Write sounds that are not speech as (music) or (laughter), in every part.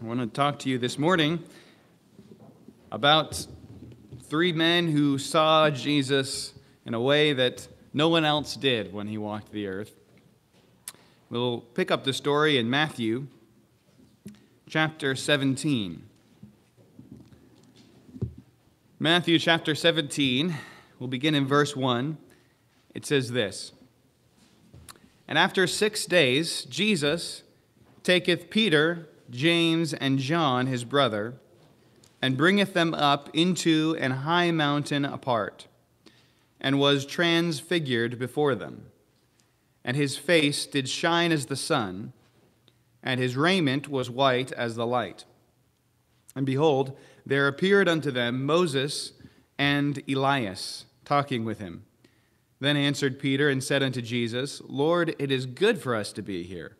I want to talk to you this morning about three men who saw Jesus in a way that no one else did when he walked the earth. We'll pick up the story in Matthew chapter 17. Matthew chapter 17, we'll begin in verse 1. It says this And after six days, Jesus taketh Peter, James, and John, his brother, and bringeth them up into an high mountain apart, and was transfigured before them. And his face did shine as the sun, and his raiment was white as the light. And behold, there appeared unto them Moses and Elias, talking with him. Then answered Peter and said unto Jesus, Lord, it is good for us to be here.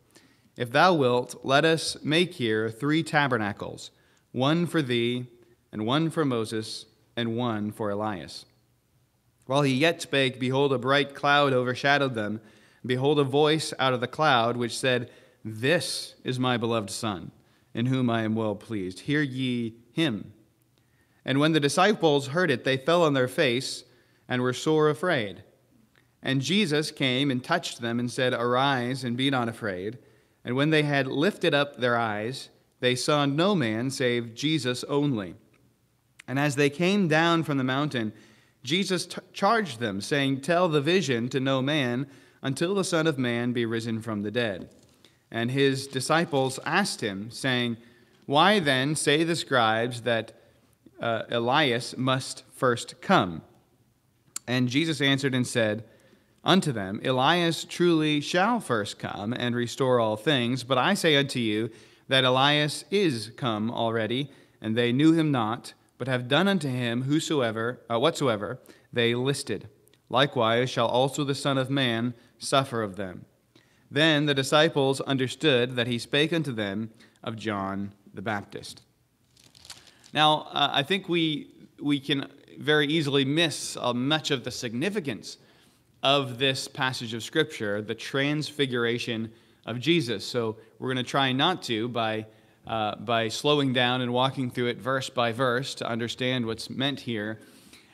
If thou wilt, let us make here three tabernacles one for thee, and one for Moses, and one for Elias. While he yet spake, behold, a bright cloud overshadowed them. And behold, a voice out of the cloud which said, This is my beloved Son, in whom I am well pleased. Hear ye him. And when the disciples heard it, they fell on their face and were sore afraid. And Jesus came and touched them and said, Arise and be not afraid. And when they had lifted up their eyes, they saw no man save Jesus only. And as they came down from the mountain, Jesus t- charged them, saying, Tell the vision to no man until the Son of Man be risen from the dead. And his disciples asked him, saying, Why then say the scribes that uh, Elias must first come? And Jesus answered and said, unto them, Elias truly shall first come and restore all things. But I say unto you that Elias is come already, and they knew him not, but have done unto him whosoever, uh, whatsoever they listed. Likewise shall also the Son of Man suffer of them. Then the disciples understood that he spake unto them of John the Baptist. Now, uh, I think we, we can very easily miss uh, much of the significance of this passage of Scripture, the transfiguration of Jesus. So we're going to try not to by, uh, by slowing down and walking through it verse by verse to understand what's meant here.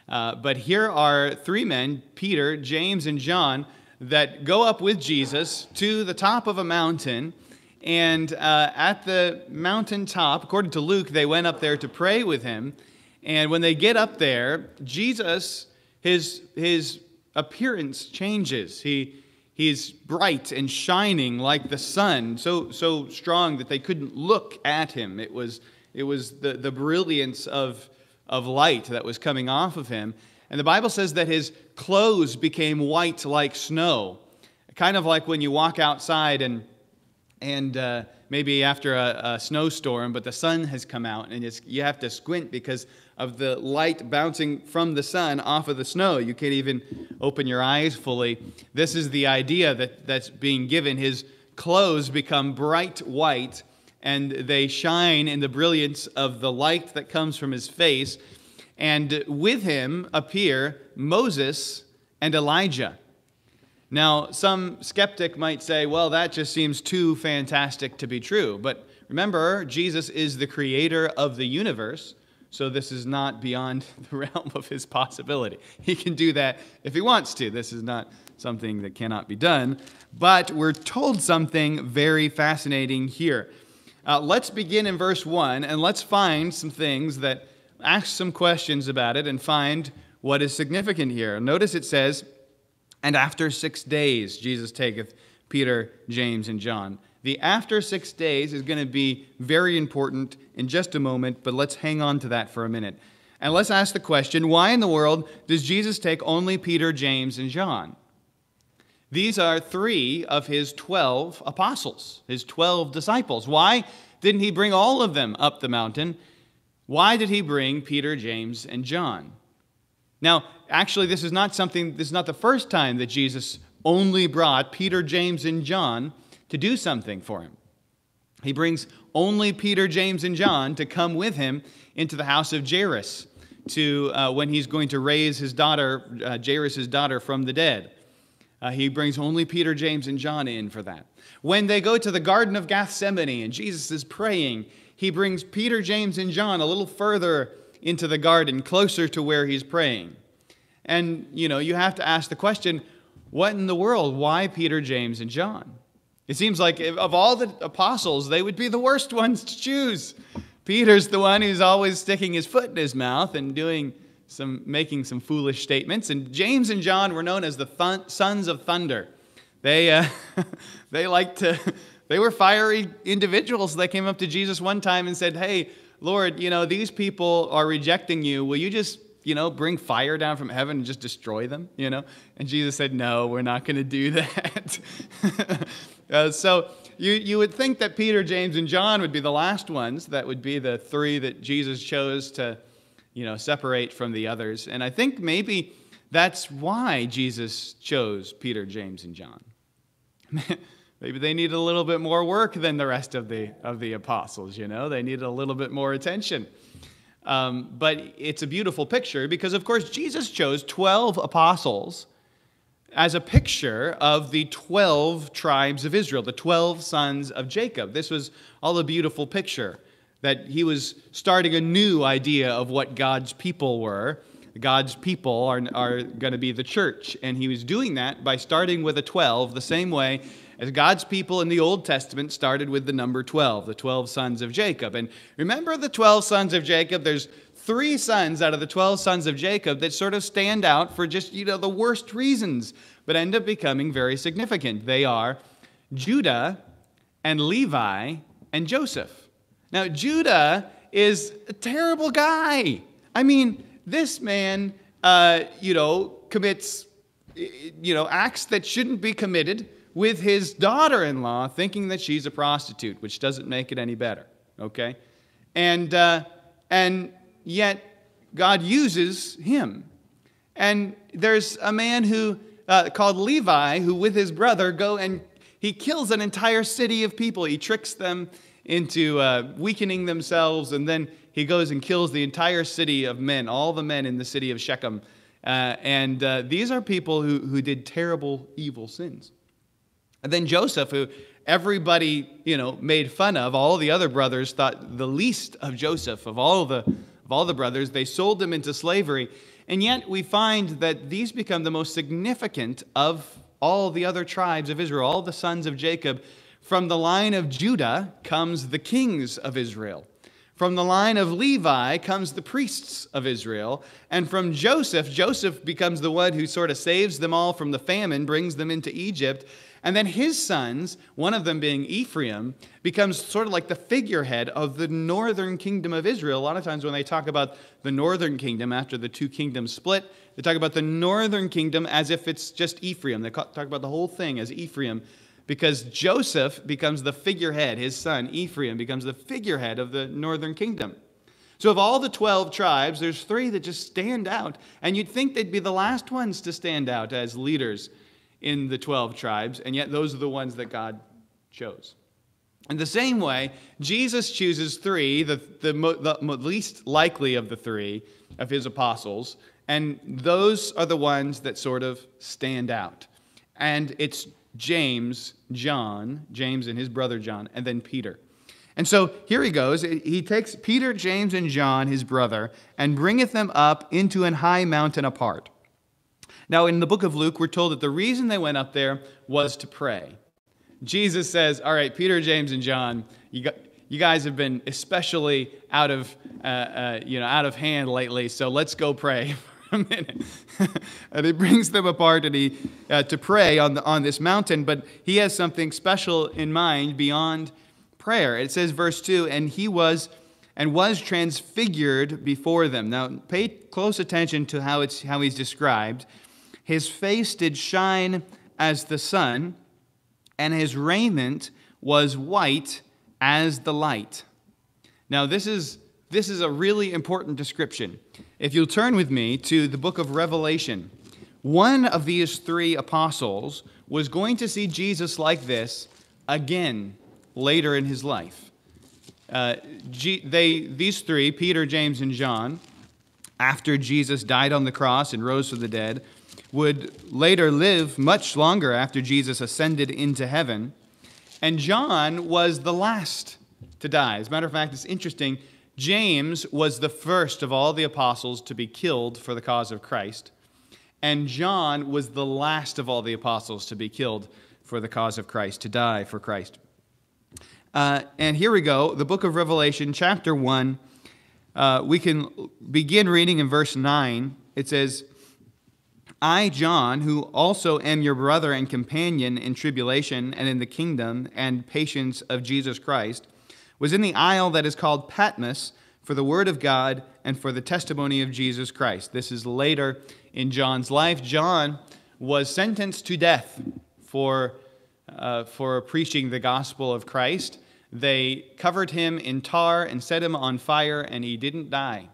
Uh, but here are three men, Peter, James, and John, that go up with Jesus to the top of a mountain. And uh, at the mountaintop, according to Luke, they went up there to pray with him. And when they get up there, Jesus, his, his appearance changes. He, he's bright and shining like the sun, so, so strong that they couldn't look at him. It was, it was the, the brilliance of, of light that was coming off of him. And the Bible says that his clothes became white like snow, kind of like when you walk outside and, and uh, maybe after a, a, snowstorm, but the sun has come out and you have to squint because of the light bouncing from the sun off of the snow. You can't even open your eyes fully. This is the idea that, that's being given. His clothes become bright white and they shine in the brilliance of the light that comes from his face. And with him appear Moses and Elijah. Now, some skeptic might say, well, that just seems too fantastic to be true. But remember, Jesus is the creator of the universe. So this is not beyond (laughs) the realm of his possibility. He can do that if he wants to. This is not something that cannot be done. But we're told something very fascinating here. Uh, let's begin in verse 1 and let's find some things that ask some questions about it and find what is significant here. Notice it says, And after six days, Jesus taketh Peter, James, and John. The after six days is going to be very important in just a moment, but let's hang on to that for a minute. And let's ask the question why in the world does Jesus take only Peter, James, and John? These are three of his 12 apostles, his 12 disciples. Why didn't he bring all of them up the mountain? Why did he bring Peter, James, and John? Now, actually, this is not something, this is not the first time that Jesus only brought Peter, James, and John to do something for him. He brings only Peter, James, and John to come with him into the house of Jairus to uh, when he's going to raise his daughter, uh, Jairus' daughter, from the dead. Uh, he brings only Peter, James, and John in for that. When they go to the Garden of Gethsemane and Jesus is praying, he brings Peter, James, and John a little further into the garden, closer to where he's praying. And, you know, you have to ask the question what in the world? Why Peter, James, and John? It seems like of all the apostles, they would be the worst ones to choose. Peter's the one who's always sticking his foot in his mouth and doing some, making some foolish statements. And James and John were known as the thun- sons of thunder. They, uh, (laughs) they like to, (laughs) they were fiery individuals. They came up to Jesus one time and said, Hey, Lord, you know, these people are rejecting you. Will you just, you know, bring fire down from heaven and just destroy them, you know? And Jesus said, No, we're not going to do (laughs) that. (laughs) uh, so you, you would think that Peter, James, and John would be the last ones. That would be the three that Jesus chose to, you know, separate from the others. And I think maybe that's why Jesus chose Peter, James, and John. (laughs) maybe they needed a little bit more work than the rest of the, of the apostles, you know? They needed a little bit more attention. Um, but it's a beautiful picture because, of course, Jesus chose 12 apostles as a picture of the 12 tribes of Israel, the 12 sons of Jacob. This was all a beautiful picture that he was starting a new idea of what God's people were. God's people are, are going to be the church. And he was doing that by starting with a 12, the same way as God's people in the Old Testament started with the number 12, the 12 sons of Jacob. And remember the 12 sons of Jacob? There's three sons out of the 12 sons of Jacob that sort of stand out for just, you know, the worst reasons, but end up becoming very significant. They are Judah and Levi and Joseph. Now, Judah is a terrible guy. I mean, this man, uh, you know, commits, you know, acts that shouldn't be committed with his daughter in law, thinking that she's a prostitute, which doesn't make it any better, okay? And, uh, and yet, God uses him. And there's a man who, uh, called Levi, who with his brother go and he kills an entire city of people. He tricks them into uh, weakening themselves, and then he goes and kills the entire city of men, all the men in the city of Shechem. Uh, and uh, these are people who, who did terrible, evil sins. And then Joseph, who everybody, you know, made fun of, all the other brothers thought the least of Joseph, of all the, of all the brothers, they sold him into slavery. And yet we find that these become the most significant of all the other tribes of Israel, all the sons of Jacob. From the line of Judah comes the kings of Israel. From the line of Levi comes the priests of Israel. And from Joseph, Joseph becomes the one who sort of saves them all from the famine, brings them into Egypt. And then his sons, one of them being Ephraim, becomes sort of like the figurehead of the northern kingdom of Israel. A lot of times when they talk about the northern kingdom after the two kingdoms split, they talk about the northern kingdom as if it's just Ephraim. They talk about the whole thing as Ephraim because Joseph becomes the figurehead. His son, Ephraim, becomes the figurehead of the northern kingdom. So, of all the 12 tribes, there's three that just stand out. And you'd think they'd be the last ones to stand out as leaders in the 12 tribes, and yet those are the ones that God chose. In the same way, Jesus chooses three, the, the, the, least likely of the three of his apostles, and those are the ones that sort of stand out. And it's James, John, James and his brother John, and then Peter. And so here he goes. He takes Peter, James, and John, his brother, and bringeth them up into an high mountain apart. Now, in the book of Luke, we're told that the reason they went up there was to pray. Jesus says, All right, Peter, James, and John, you, got, you guys have been especially out of, uh, uh, you know, out of hand lately, so let's go pray (laughs) for a minute. (laughs) and he brings them apart and he, uh, to pray on, the, on this mountain, but he has something special in mind beyond prayer. It says, verse 2 And he was and was transfigured before them. Now, pay close attention to how, it's, how he's described. His face did shine as the sun, and his raiment was white as the light. Now, this is, this is a really important description. If you'll turn with me to the book of Revelation, one of these three apostles was going to see Jesus like this again later in his life. Uh, G- they, these three, Peter, James, and John, after Jesus died on the cross and rose from the dead, would later live much longer after Jesus ascended into heaven. And John was the last to die. As a matter of fact, it's interesting. James was the first of all the apostles to be killed for the cause of Christ. And John was the last of all the apostles to be killed for the cause of Christ, to die for Christ. Uh, and here we go, the book of Revelation, chapter 1. Uh, we can begin reading in verse 9. It says, I, John, who also am your brother and companion in tribulation and in the kingdom and patience of Jesus Christ, was in the isle that is called Patmos for the word of God and for the testimony of Jesus Christ. This is later in John's life. John was sentenced to death for, uh, for preaching the gospel of Christ. They covered him in tar and set him on fire, and he didn't die.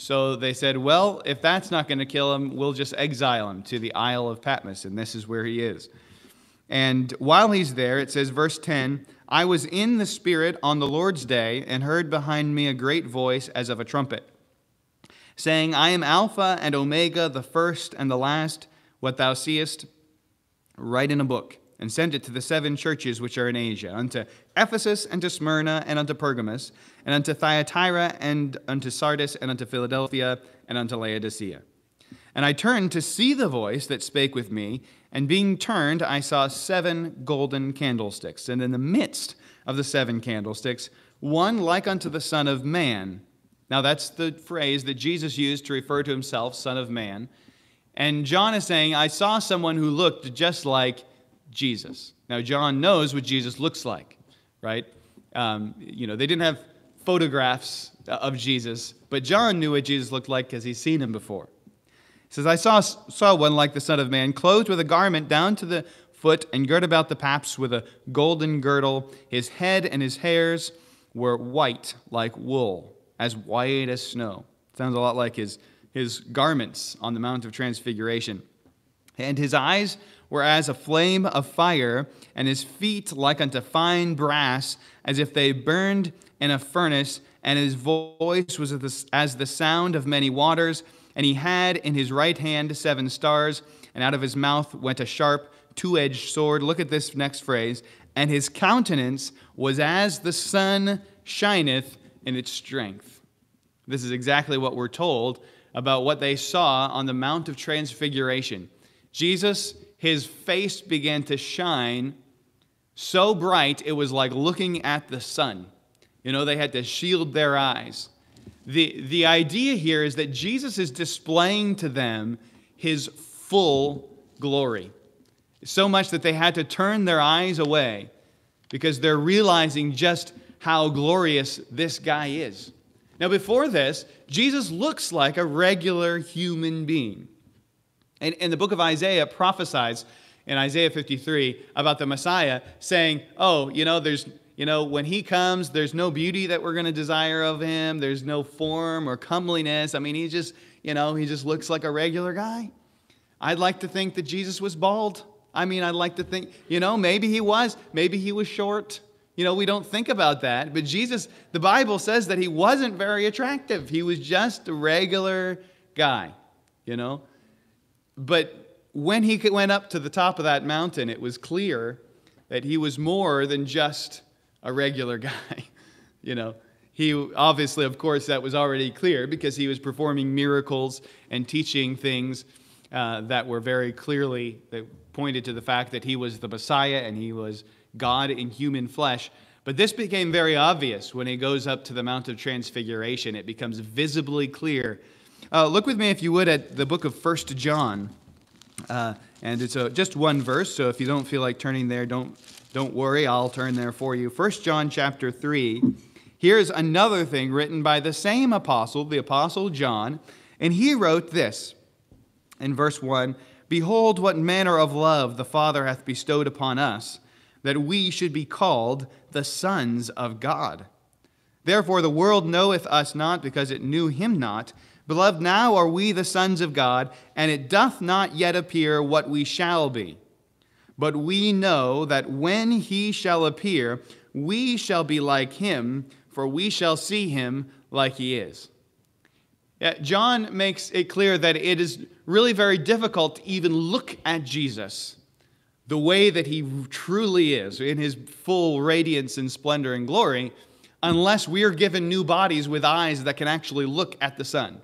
So they said, Well, if that's not going to kill him, we'll just exile him to the Isle of Patmos, and this is where he is. And while he's there, it says, verse 10 I was in the Spirit on the Lord's day, and heard behind me a great voice as of a trumpet, saying, I am Alpha and Omega, the first and the last. What thou seest, write in a book and send it to the seven churches which are in Asia, unto Ephesus, and to Smyrna, and unto Pergamos, and unto Thyatira, and unto Sardis, and unto Philadelphia, and unto Laodicea. And I turned to see the voice that spake with me, and being turned, I saw seven golden candlesticks, and in the midst of the seven candlesticks, one like unto the Son of Man. Now, that's the phrase that Jesus used to refer to himself, Son of Man. And John is saying, I saw someone who looked just like Jesus. Now, John knows what Jesus looks like, right? Um, you know, they didn't have photographs of Jesus, but John knew what Jesus looked like because he's seen him before. He says, I saw, saw one like the Son of Man, clothed with a garment down to the foot and girt about the paps with a golden girdle. His head and his hairs were white like wool, as white as snow. Sounds a lot like his, his garments on the Mount of Transfiguration. And his eyes were as a flame of fire, and his feet like unto fine brass, as if they burned in a furnace, and his voice was as the sound of many waters. And he had in his right hand seven stars, and out of his mouth went a sharp, two edged sword. Look at this next phrase. And his countenance was as the sun shineth in its strength. This is exactly what we're told about what they saw on the Mount of Transfiguration. Jesus his face began to shine so bright it was like looking at the sun. You know, they had to shield their eyes. The, the idea here is that Jesus is displaying to them his full glory. So much that they had to turn their eyes away because they're realizing just how glorious this guy is. Now, before this, Jesus looks like a regular human being. And, and the book of Isaiah prophesies in Isaiah 53 about the Messiah, saying, Oh, you know, there's, you know, when he comes, there's no beauty that we're going to desire of him. There's no form or comeliness. I mean, he just, you know, he just looks like a regular guy. I'd like to think that Jesus was bald. I mean, I'd like to think, you know, maybe he was. Maybe he was short. You know, we don't think about that. But Jesus, the Bible says that he wasn't very attractive. He was just a regular guy, you know. But when he went up to the top of that mountain, it was clear that he was more than just a regular (laughs) guy. you know, he obviously, of course, that was already clear because he was performing miracles and teaching things uh, that were very clearly that pointed to the fact that he was the Messiah and he was God in human flesh. But this became very obvious when he goes up to the Mount of Transfiguration. It becomes visibly clear uh, look with me, if you would, at the book of First John. Uh, and it's a, just one verse, so if you don't feel like turning there, don't, don't worry, I'll turn there for you. First John chapter 3. Here's another thing written by the same apostle, the apostle John, and he wrote this in verse 1 Behold, what manner of love the Father hath bestowed upon us, that we should be called the sons of God. Therefore, the world knoweth us not because it knew him not. Beloved, now are we the sons of God, and it doth not yet appear what we shall be. But we know that when he shall appear, we shall be like him, for we shall see him like he is. John makes it clear that it is really very difficult to even look at Jesus the way that he truly is in his full radiance and splendor and glory unless we are given new bodies with eyes that can actually look at the sun.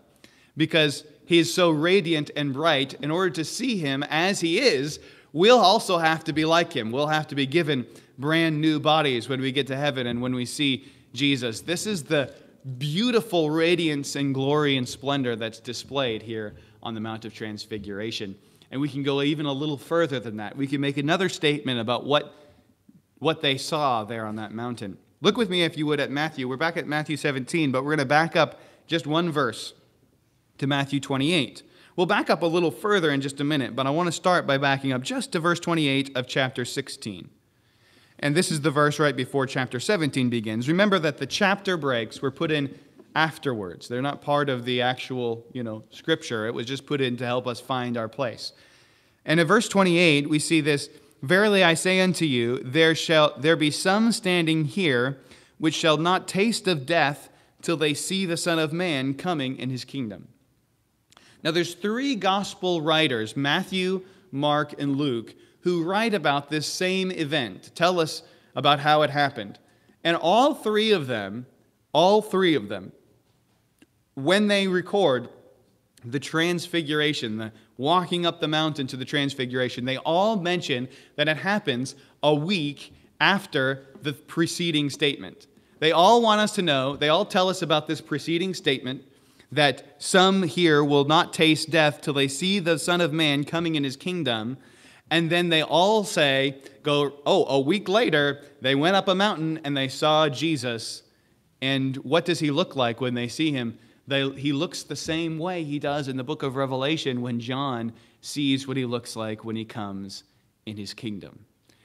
Because he is so radiant and bright, in order to see him as he is, we'll also have to be like him. We'll have to be given brand new bodies when we get to heaven and when we see Jesus. This is the beautiful radiance and glory and splendor that's displayed here on the Mount of Transfiguration. And we can go even a little further than that. We can make another statement about what, what they saw there on that mountain. Look with me, if you would, at Matthew. We're back at Matthew 17, but we're going to back up just one verse to Matthew 28. We'll back up a little further in just a minute, but I want to start by backing up just to verse 28 of chapter 16. And this is the verse right before chapter 17 begins. Remember that the chapter breaks were put in afterwards. They're not part of the actual, you know, scripture. It was just put in to help us find our place. And in verse 28, we see this, Verily I say unto you, there shall there be some standing here which shall not taste of death till they see the Son of Man coming in his kingdom. Now there's three gospel writers, Matthew, Mark, and Luke, who write about this same event, tell us about how it happened. And all three of them, all three of them, when they record the transfiguration, the walking up the mountain to the transfiguration, they all mention that it happens a week after the preceding statement. They all want us to know, they all tell us about this preceding statement that some here will not taste death till they see the Son of Man coming in his kingdom. And then they all say, go, oh, a week later, they went up a mountain and they saw Jesus. And what does he look like when they see him? They, he looks the same way he does in the book of Revelation when John sees what he looks like when he comes in his kingdom.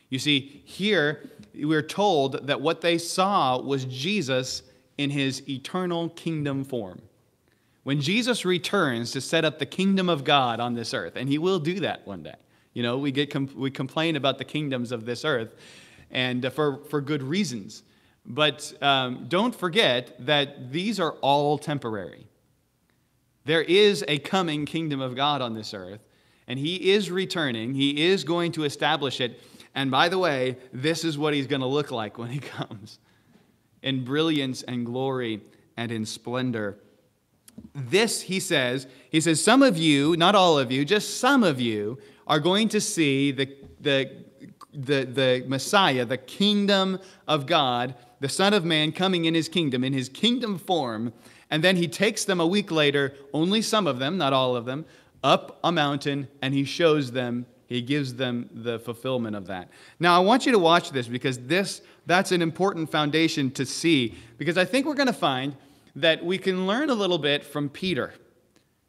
You see, here we're told that what they saw was Jesus in his eternal kingdom form. When Jesus returns to set up the kingdom of God on this earth, and he will do that one day, you know, we, get com- we complain about the kingdoms of this earth, and uh, for, for good reasons. But um, don't forget that these are all temporary. There is a coming kingdom of God on this earth, and He is returning. He is going to establish it. And by the way, this is what He's going to look like when He (laughs) comes in brilliance and glory and in splendor. This, he says, he says, some of you, not all of you, just some of you, are going to see the, the, the, the Messiah, the kingdom of God, the Son of Man coming in his kingdom, in his kingdom form. And then he takes them a week later, only some of them, not all of them, up a mountain and he shows them, he gives them the fulfillment of that. Now, I want you to watch this because this, that's an important foundation to see because I think we're going to find that we can learn a little bit from Peter.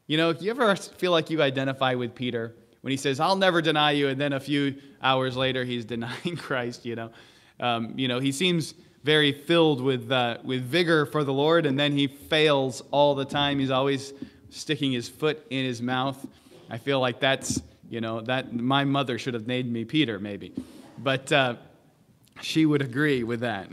You know, if you ever feel like you identify with Peter, when he says, I'll never deny you, and then a few hours later he's (laughs) denying Christ, you know. Um, you know, he seems very filled with, uh, with vigor for the Lord, and then he fails all the time. He's always sticking his foot in his mouth. I feel like that's, you know, that my mother should have named me Peter, maybe. But uh, she would agree with that.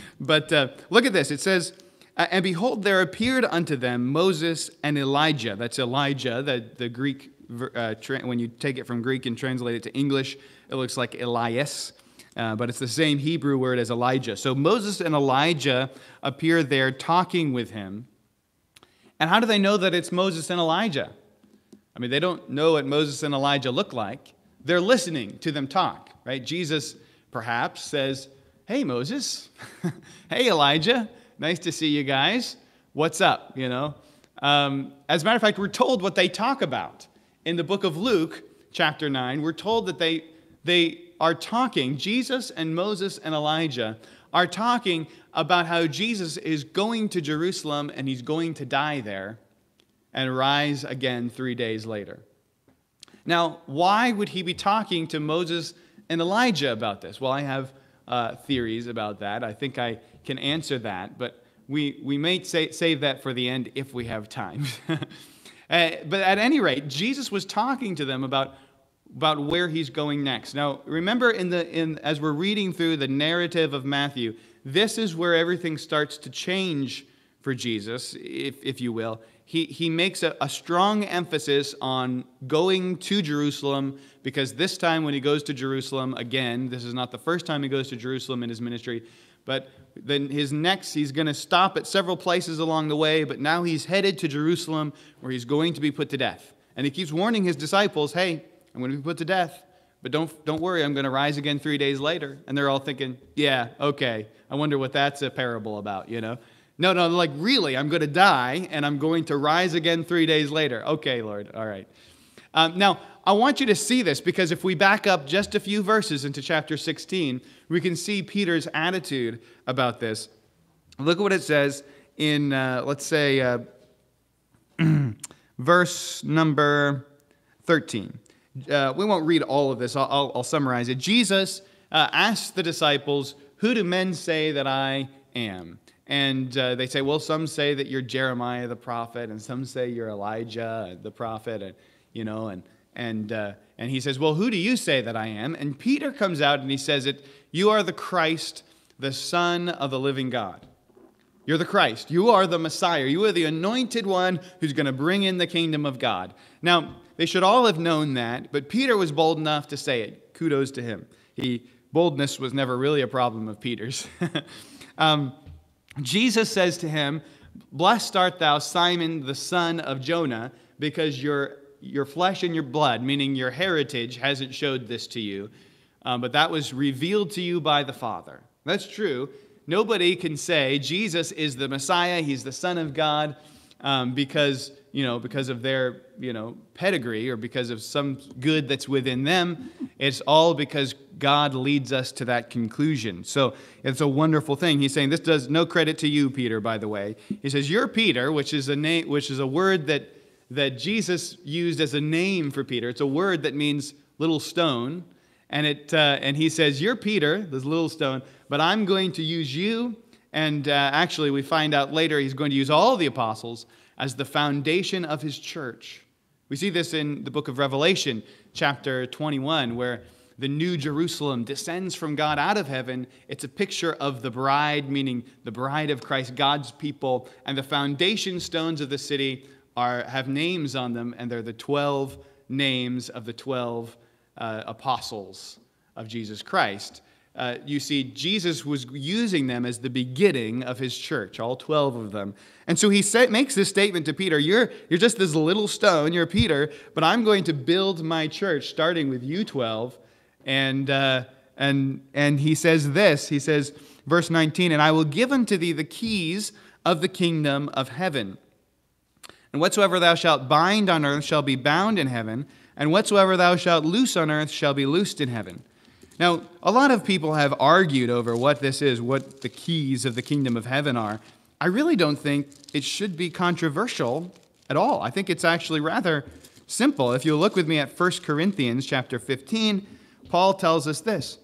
(laughs) but uh, look at this. It says, And behold, there appeared unto them Moses and Elijah. That's Elijah, the, the Greek uh, tra- when you take it from Greek and translate it to English, it looks like Elias, uh, but it's the same Hebrew word as Elijah. So Moses and Elijah appear there talking with him. And how do they know that it's Moses and Elijah? I mean, they don't know what Moses and Elijah look like. They're listening to them talk, right? Jesus perhaps says, Hey, Moses. (laughs) hey, Elijah. Nice to see you guys. What's up? You know? Um, as a matter of fact, we're told what they talk about in the book of Luke, chapter 9, we're told that they, they are talking, Jesus and Moses and Elijah are talking about how Jesus is going to Jerusalem and he's going to die there and rise again three days later. Now, why would he be talking to Moses and Elijah about this? Well, I have uh, theories about that. I think I can answer that, but we, we may say, save that for the end if we have time. (laughs) Uh, but at any rate, Jesus was talking to them about, about where he's going next. Now, remember, in the, in, as we're reading through the narrative of Matthew, this is where everything starts to change for Jesus, if, if you will. He, he makes a, a strong emphasis on going to Jerusalem because this time when he goes to Jerusalem, again, this is not the first time he goes to Jerusalem in his ministry, but then his next, he's going to stop at several places along the way, but now he's headed to Jerusalem where he's going to be put to death. And he keeps warning his disciples, hey, I'm going to be put to death, but don't, don't worry, I'm going to rise again three days later. And they're all thinking, yeah, okay, I wonder what that's a parable about, you know? No, no, like, really, I'm going to die and I'm going to rise again three days later. Okay, Lord, all right. Um, now, I want you to see this because if we back up just a few verses into chapter 16, we can see Peter's attitude about this. Look at what it says in, uh, let's say, uh, (clears throat) verse number 13. Uh, we won't read all of this, I'll, I'll, I'll summarize it. Jesus uh, asked the disciples, Who do men say that I am? And uh, they say, Well, some say that you're Jeremiah the prophet, and some say you're Elijah the prophet, and, you know, and, and, uh, and he says, Well, who do you say that I am? And Peter comes out and he says it, You are the Christ, the Son of the living God. You're the Christ. You are the Messiah. You are the anointed one who's going to bring in the kingdom of God. Now, they should all have known that, but Peter was bold enough to say it. Kudos to him. He, boldness was never really a problem of Peter's. (laughs) um, Jesus says to him, Blessed art thou, Simon, the son of Jonah, because your, your flesh and your blood, meaning your heritage, hasn't showed this to you, um, but that was revealed to you by the Father. That's true. Nobody can say Jesus is the Messiah, he's the Son of God, um, because you know, because of their, you know, pedigree or because of some good that's within them. It's all because God leads us to that conclusion. So it's a wonderful thing. He's saying this does no credit to you, Peter, by the way. He says, You're Peter, which is a name, which is a word that that Jesus used as a name for Peter. It's a word that means little stone. And, it, uh, and he says, You're Peter, this little stone, but I'm going to use you. And uh, actually, we find out later he's going to use all the apostles as the foundation of his church. We see this in the book of Revelation, chapter 21, where the new Jerusalem descends from God out of heaven. It's a picture of the bride, meaning the bride of Christ, God's people, and the foundation stones of the city are, have names on them, and they're the 12 names of the 12 uh, apostles of Jesus Christ uh, you see, Jesus was using them as the beginning of his church, all 12 of them. And so he say, makes this statement to Peter you're, you're just this little stone, you're Peter, but I'm going to build my church, starting with you 12. And, uh, and, and he says this he says, verse 19, and I will give unto thee the keys of the kingdom of heaven. And whatsoever thou shalt bind on earth shall be bound in heaven, and whatsoever thou shalt loose on earth shall be loosed in heaven. Now, a lot of people have argued over what this is, what the keys of the kingdom of heaven are. I really don't think it should be controversial at all. I think it's actually rather simple. If you look with me at 1 Corinthians chapter 15, Paul tells us this.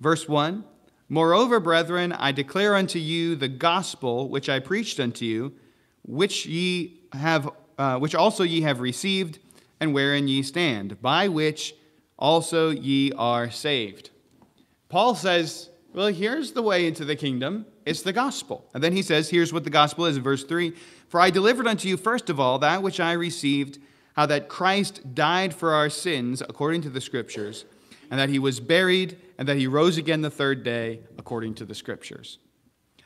Verse 1 Moreover, brethren, I declare unto you the gospel which I preached unto you, which ye have, uh, which also ye have received, and wherein ye stand, by which also ye are saved. Paul says, well, here's the way into the kingdom. It's the gospel. And then he says, here's what the gospel is in verse 3 For I delivered unto you first of all that which I received, how that Christ died for our sins according to the scriptures, and that he was buried, and that he rose again the third day according to the scriptures.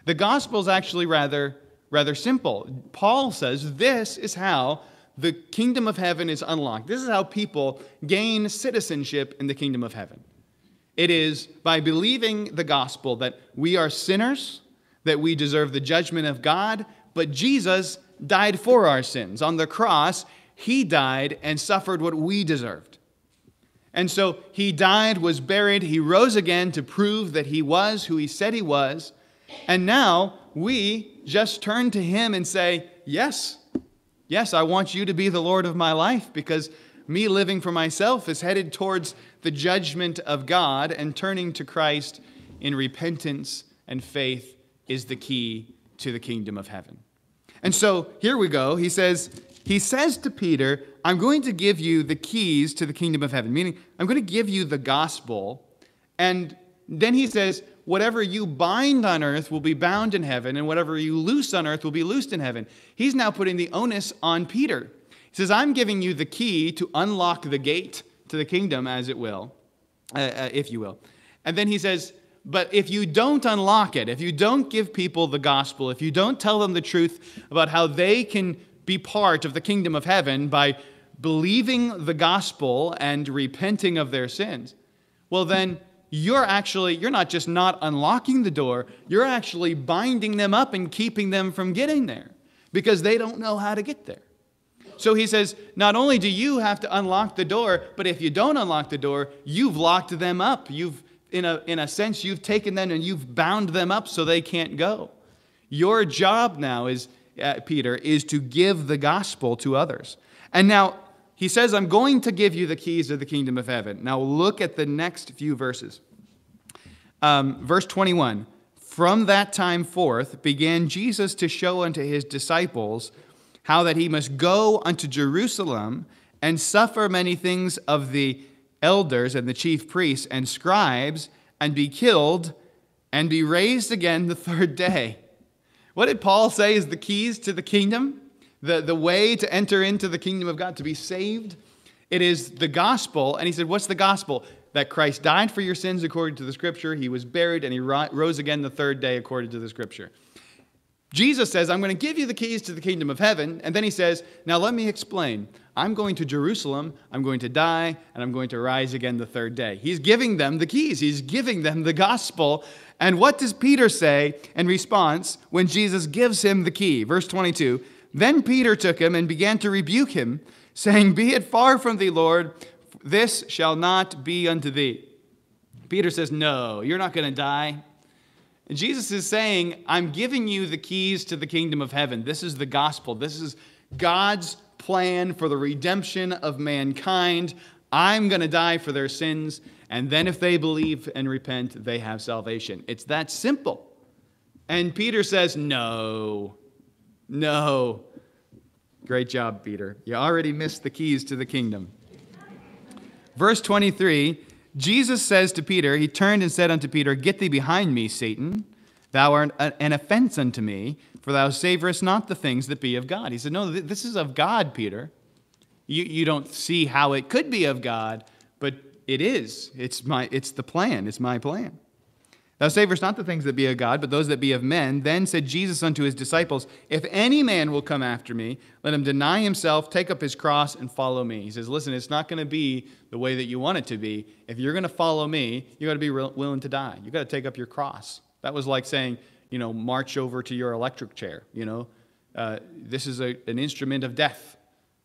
The gospel is actually rather, rather simple. Paul says this is how the kingdom of heaven is unlocked. This is how people gain citizenship in the kingdom of heaven. It is by believing the gospel that we are sinners, that we deserve the judgment of God, but Jesus died for our sins. On the cross, he died and suffered what we deserved. And so he died, was buried, he rose again to prove that he was who he said he was. And now we just turn to him and say, Yes, Yes, I want you to be the Lord of my life because me living for myself is headed towards the judgment of God, and turning to Christ in repentance and faith is the key to the kingdom of heaven. And so here we go. He says, he says to Peter, I'm going to give you the keys to the kingdom of heaven, meaning I'm going to give you the gospel. And then he says, Whatever you bind on earth will be bound in heaven, and whatever you loose on earth will be loosed in heaven. He's now putting the onus on Peter. He says, I'm giving you the key to unlock the gate to the kingdom, as it will, uh, uh, if you will. And then he says, But if you don't unlock it, if you don't give people the gospel, if you don't tell them the truth about how they can be part of the kingdom of heaven by believing the gospel and repenting of their sins, well, then you're actually, you're not just not unlocking the door, you're actually binding them up and keeping them from getting there because they don't know how to get there. So he says, not only do you have to unlock the door, but if you don't unlock the door, you've locked them up. You've, in a, in a sense, you've taken them and you've bound them up so they can't go. Your job now is, uh, Peter, is to give the gospel to others. And now, he says, I'm going to give you the keys of the kingdom of heaven. Now look at the next few verses. Um, verse 21 From that time forth began Jesus to show unto his disciples how that he must go unto Jerusalem and suffer many things of the elders and the chief priests and scribes and be killed and be raised again the third day. What did Paul say is the keys to the kingdom? The, the way to enter into the kingdom of God, to be saved, it is the gospel. And he said, What's the gospel? That Christ died for your sins according to the scripture, he was buried, and he rose again the third day according to the scripture. Jesus says, I'm going to give you the keys to the kingdom of heaven. And then he says, Now let me explain. I'm going to Jerusalem, I'm going to die, and I'm going to rise again the third day. He's giving them the keys, he's giving them the gospel. And what does Peter say in response when Jesus gives him the key? Verse 22 then Peter took him and began to rebuke him, saying, Be it far from thee, Lord, this shall not be unto thee. Peter says, No, you're not going to die. And Jesus is saying, I'm giving you the keys to the kingdom of heaven. This is the gospel. This is God's plan for the redemption of mankind. I'm going to die for their sins, and then if they believe and repent, they have salvation. It's that simple. And Peter says, No, no. Great job, Peter. You already missed the keys to the kingdom. Verse 23 Jesus says to Peter, He turned and said unto Peter, Get thee behind me, Satan. Thou art an offense unto me, for thou savorest not the things that be of God. He said, No, this is of God, Peter. You, you don't see how it could be of God, but it is. It's, my, it's the plan, it's my plan. Thou savorest not the things that be of God, but those that be of men. Then said Jesus unto his disciples, If any man will come after me, let him deny himself, take up his cross, and follow me. He says, Listen, it's not going to be the way that you want it to be. If you're going to follow me, you've got to be willing to die. You've got to take up your cross. That was like saying, you know, march over to your electric chair. You know, uh, this is a, an instrument of death,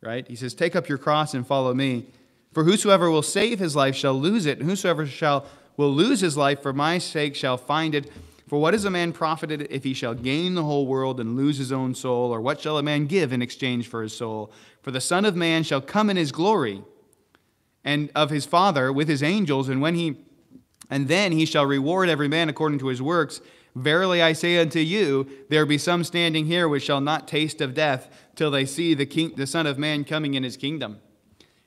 right? He says, Take up your cross and follow me. For whosoever will save his life shall lose it, and whosoever shall will lose his life for my sake shall find it. For what is a man profited if he shall gain the whole world and lose his own soul? Or what shall a man give in exchange for his soul? For the Son of Man shall come in his glory and of his Father with his angels, and when he and then he shall reward every man according to his works. Verily I say unto you, there be some standing here which shall not taste of death till they see the, king, the Son of Man coming in his kingdom.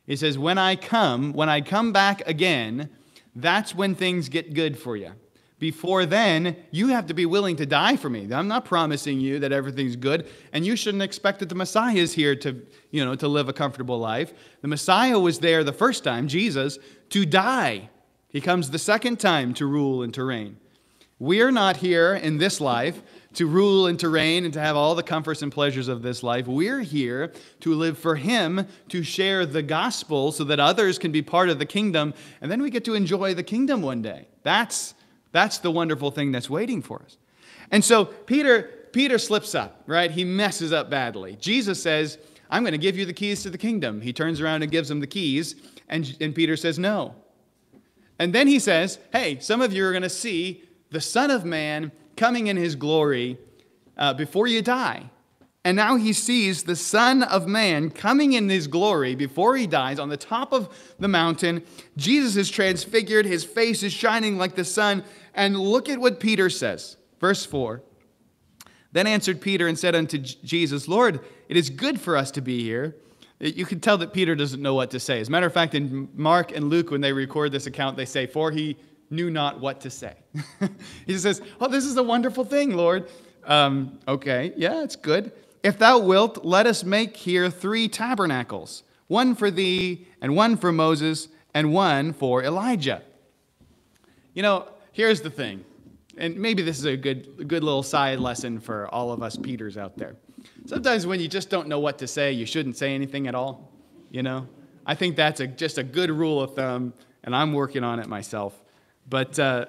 He says, When I come, when I come back again, that's when things get good for you. Before then, you have to be willing to die for me. I'm not promising you that everything's good, and you shouldn't expect that the Messiah is here to, you know, to live a comfortable life. The Messiah was there the first time, Jesus, to die. He comes the second time to rule and to reign. We're not here in this life to rule and to reign and to have all the comforts and pleasures of this life. We're here to live for Him, to share the gospel so that others can be part of the kingdom, and then we get to enjoy the kingdom one day. That's, that's the wonderful thing that's waiting for us. And so Peter, Peter slips up, right? He messes up badly. Jesus says, I'm going to give you the keys to the kingdom. He turns around and gives him the keys, and, and Peter says, No. And then he says, Hey, some of you are going to see the Son of Man coming in his glory uh, before you die. And now he sees the Son of Man coming in his glory before he dies on the top of the mountain. Jesus is transfigured, his face is shining like the sun. And look at what Peter says. Verse 4 Then answered Peter and said unto Jesus, Lord, it is good for us to be here. You can tell that Peter doesn't know what to say. As a matter of fact, in Mark and Luke, when they record this account, they say, For he knew not what to say. (laughs) he says, Oh, this is a wonderful thing, Lord. Um, okay, yeah, it's good. If thou wilt, let us make here three tabernacles one for thee, and one for Moses, and one for Elijah. You know, here's the thing, and maybe this is a good, good little side lesson for all of us Peters out there. Sometimes when you just don't know what to say, you shouldn't say anything at all. You know, I think that's a, just a good rule of thumb, and I'm working on it myself. But uh,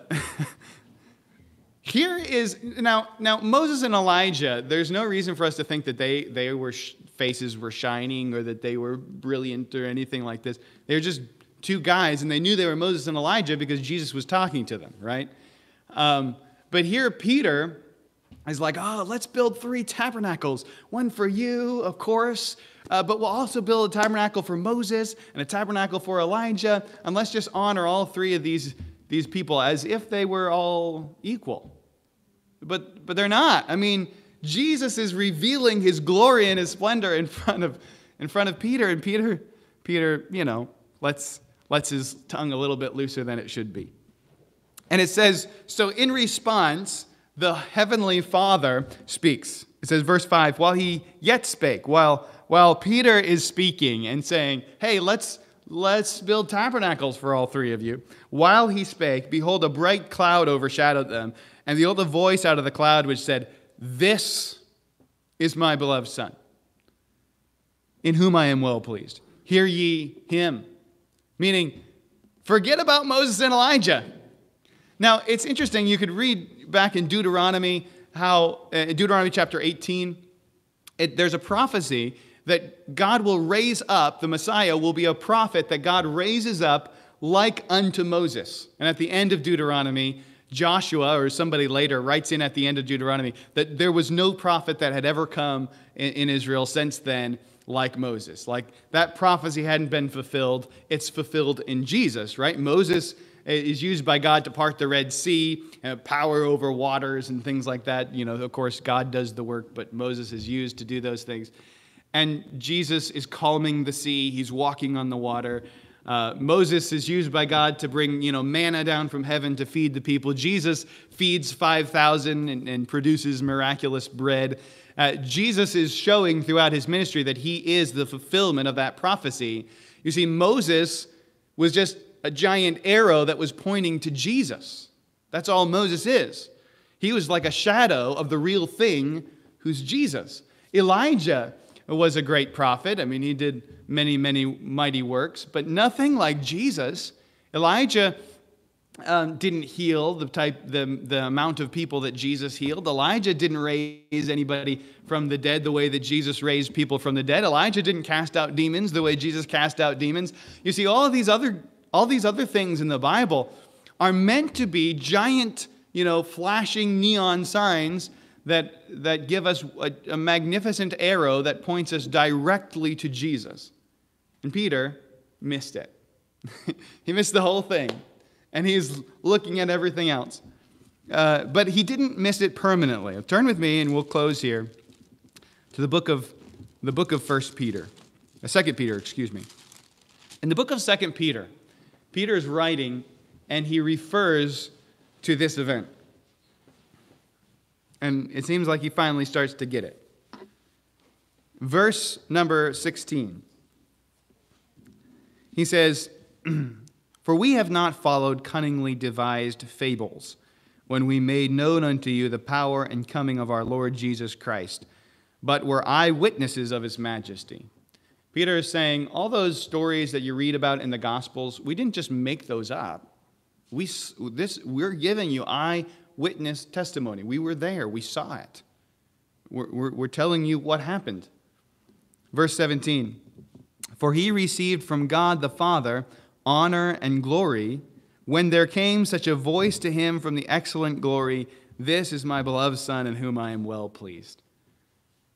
(laughs) here is now now Moses and Elijah. There's no reason for us to think that they they were faces were shining or that they were brilliant or anything like this. They were just two guys, and they knew they were Moses and Elijah because Jesus was talking to them, right? Um, but here Peter is like, oh, let's build three tabernacles. One for you, of course, uh, but we'll also build a tabernacle for Moses and a tabernacle for Elijah, and let's just honor all three of these, these people as if they were all equal. But, but they're not. I mean, Jesus is revealing his glory and his splendor in front of, in front of Peter, and Peter, Peter, you know, lets, lets his tongue a little bit looser than it should be. And it says, so in response, the heavenly Father speaks. It says, verse 5, while he yet spake, while, while Peter is speaking and saying, hey, let's, let's build tabernacles for all three of you. While he spake, behold, a bright cloud overshadowed them, and behold, a voice out of the cloud which said, This is my beloved Son, in whom I am well pleased. Hear ye him. Meaning, forget about Moses and Elijah. Now, it's interesting, you could read back in Deuteronomy, how, uh, Deuteronomy chapter 18, it, there's a prophecy that God will raise up, the Messiah will be a prophet that God raises up like unto Moses. And at the end of Deuteronomy, Joshua or somebody later writes in at the end of Deuteronomy that there was no prophet that had ever come in, in Israel since then like Moses. Like that prophecy hadn't been fulfilled, it's fulfilled in Jesus, right? Moses is used by God to part the Red Sea, uh, power over waters, and things like that. You know, of course, God does the work, but Moses is used to do those things. And Jesus is calming the sea, he's walking on the water. Uh, Moses is used by God to bring, you know, manna down from heaven to feed the people. Jesus feeds 5,000 and, and, produces miraculous bread. Uh, Jesus is showing throughout his ministry that he is the fulfillment of that prophecy. You see, Moses was just a giant arrow that was pointing to Jesus. That's all Moses is. He was like a shadow of the real thing who's Jesus. Elijah was a great prophet. I mean, he did many, many mighty works, but nothing like Jesus. Elijah um, didn't heal the type the, the amount of people that jesus healed elijah didn't raise anybody from the dead the way that jesus raised people from the dead elijah didn't cast out demons the way jesus cast out demons you see all of these other all these other things in the Bible are meant to be giant, you know, flashing neon signs that, that give us a, a magnificent arrow that points us directly to Jesus. And Peter missed it. (laughs) he missed the whole thing. And he's looking at everything else. Uh, but he didn't miss it permanently. Turn with me, and we'll close here to the book of the book of First Peter, uh, Second Peter, excuse me. In the book of Second Peter, Peter is writing and he refers to this event. And it seems like he finally starts to get it. Verse number 16. He says, (clears throat) For we have not followed cunningly devised fables when we made known unto you the power and coming of our Lord Jesus Christ, but were eyewitnesses of his majesty. Peter is saying all those stories that you read about in the Gospels, we didn't just make those up. We, this, we're giving you eyewitness testimony. We were there, we saw it. We're, we're, we're telling you what happened. Verse 17 For he received from God the Father honor and glory when there came such a voice to him from the excellent glory This is my beloved Son in whom I am well pleased.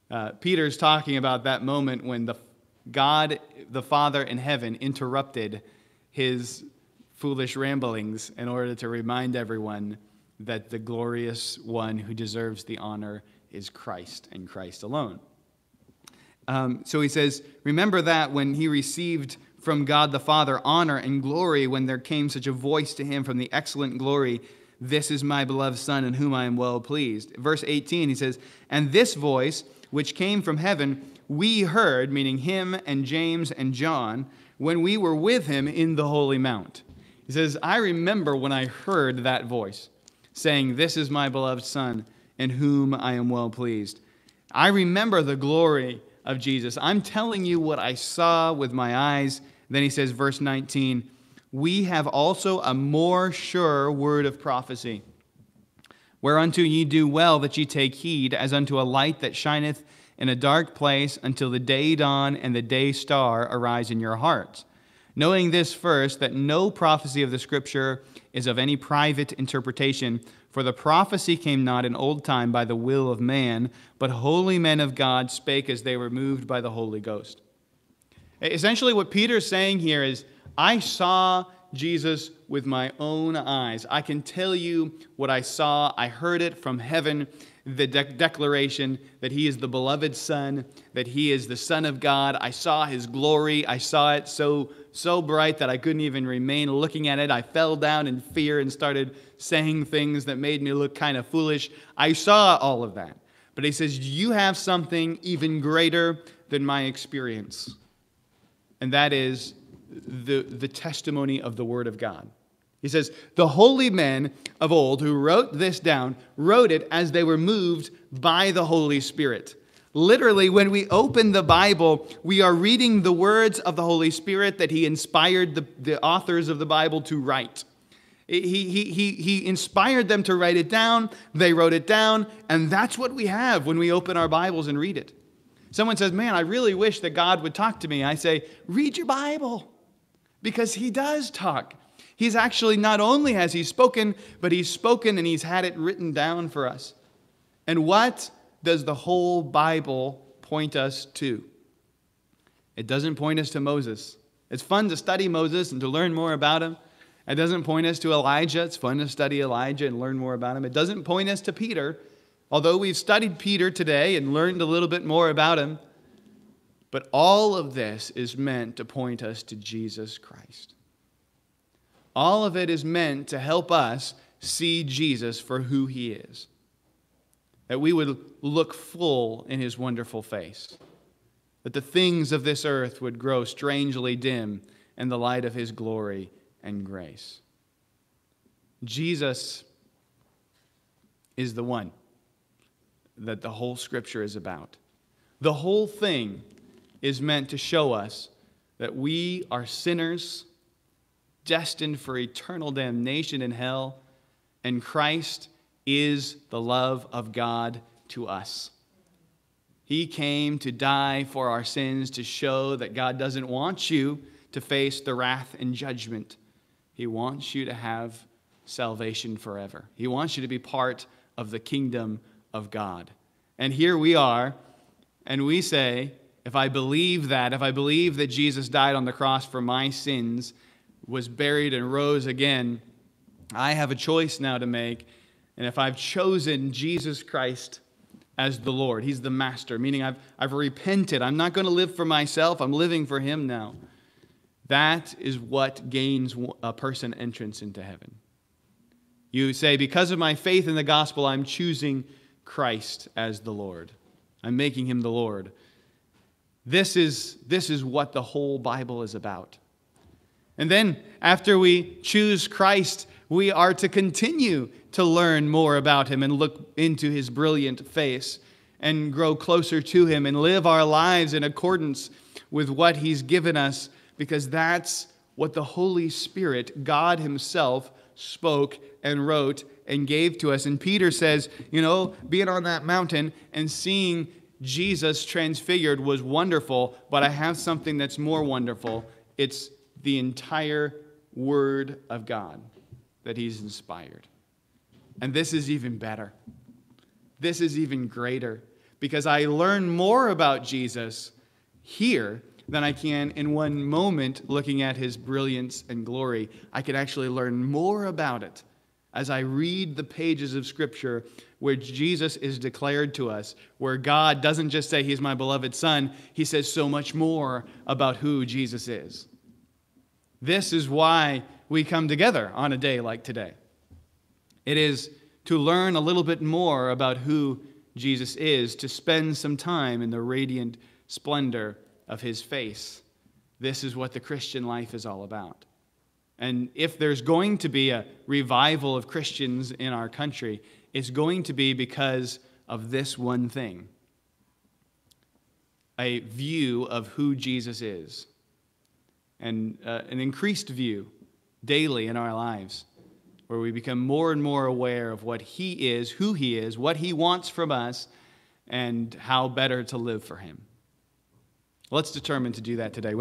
Uh, Peter's talking about that moment when the God the Father in heaven interrupted his foolish ramblings in order to remind everyone that the glorious one who deserves the honor is Christ and Christ alone. Um, so he says, Remember that when he received from God the Father honor and glory when there came such a voice to him from the excellent glory This is my beloved Son, in whom I am well pleased. Verse 18, he says, And this voice, which came from heaven, we heard, meaning him and James and John, when we were with him in the holy mount. He says, I remember when I heard that voice saying, This is my beloved Son, in whom I am well pleased. I remember the glory of Jesus. I'm telling you what I saw with my eyes. Then he says, verse 19, we have also a more sure word of prophecy, whereunto ye do well that ye take heed, as unto a light that shineth in a dark place until the day dawn and the day star arise in your hearts. Knowing this first, that no prophecy of the Scripture is of any private interpretation, for the prophecy came not in old time by the will of man, but holy men of God spake as they were moved by the Holy Ghost. Essentially, what Peter's saying here is I saw Jesus with my own eyes. I can tell you what I saw. I heard it from heaven the de- declaration that he is the beloved son, that he is the son of God. I saw his glory. I saw it so so bright that I couldn't even remain looking at it. I fell down in fear and started saying things that made me look kind of foolish. I saw all of that. But he says, You have something even greater than my experience. And that is the, the testimony of the Word of God. He says, The holy men of old who wrote this down wrote it as they were moved by the Holy Spirit. Literally, when we open the Bible, we are reading the words of the Holy Spirit that He inspired the, the authors of the Bible to write. He, he, he, he inspired them to write it down, they wrote it down, and that's what we have when we open our Bibles and read it. Someone says, Man, I really wish that God would talk to me. I say, Read your Bible, because He does talk. He's actually not only has He spoken, but He's spoken and He's had it written down for us. And what does the whole Bible point us to? It doesn't point us to Moses. It's fun to study Moses and to learn more about him. It doesn't point us to Elijah. It's fun to study Elijah and learn more about him. It doesn't point us to Peter, although we've studied Peter today and learned a little bit more about him. But all of this is meant to point us to Jesus Christ. All of it is meant to help us see Jesus for who he is that we would look full in his wonderful face, that the things of this earth would grow strangely dim in the light of his glory and grace. Jesus is the one that the whole scripture is about. The whole thing is meant to show us that we are sinners destined for eternal damnation in hell, and Christ is the love of God to us. He came to die for our sins to show that God doesn't want you to face the wrath and judgment. He wants you to have salvation forever. He wants you to be part of the kingdom of God. And here we are, and we say, if I believe that, if I believe that Jesus died on the cross for my sins, was buried and rose again, I have a choice now to make and if I've chosen Jesus Christ as the Lord, He's the master, meaning I've, I've repented, I'm not going to live for myself, I'm living for Him now. That is what gains a person entrance into heaven. You say, because of my faith in the gospel, I'm choosing Christ as the Lord. I'm making him the Lord. This is, this is what the whole Bible is about. And then, after we choose Christ, we are to continue to learn more about him and look into his brilliant face and grow closer to him and live our lives in accordance with what he's given us because that's what the Holy Spirit, God Himself, spoke and wrote and gave to us. And Peter says, you know, being on that mountain and seeing Jesus transfigured was wonderful, but I have something that's more wonderful. It's the entire Word of God that He's inspired. And this is even better. This is even greater because I learn more about Jesus here than I can in one moment looking at his brilliance and glory. I can actually learn more about it as I read the pages of Scripture where Jesus is declared to us, where God doesn't just say he's my beloved Son, he says so much more about who Jesus is. This is why we come together on a day like today. It is to learn a little bit more about who Jesus is, to spend some time in the radiant splendor of his face. This is what the Christian life is all about. And if there's going to be a revival of Christians in our country, it's going to be because of this one thing a view of who Jesus is, and uh, an increased view daily in our lives, where we become more and more aware of what He is, who He is, what He wants from us, and how better to live for Him. Let's determine to do that today.